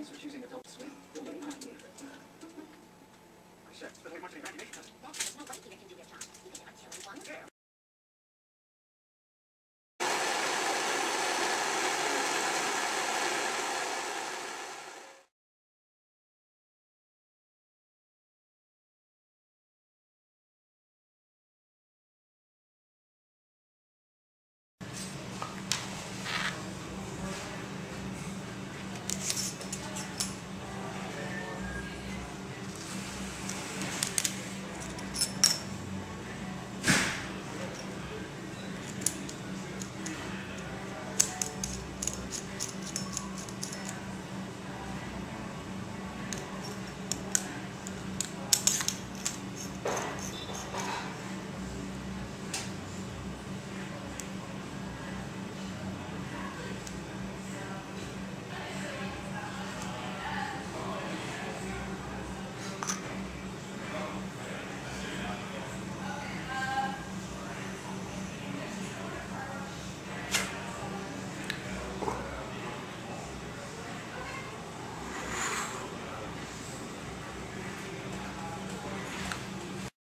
Thanks for choosing Adult Swim.